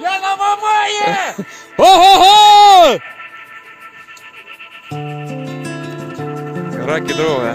Я на Мамаї! Ого-го! Гора кедрова.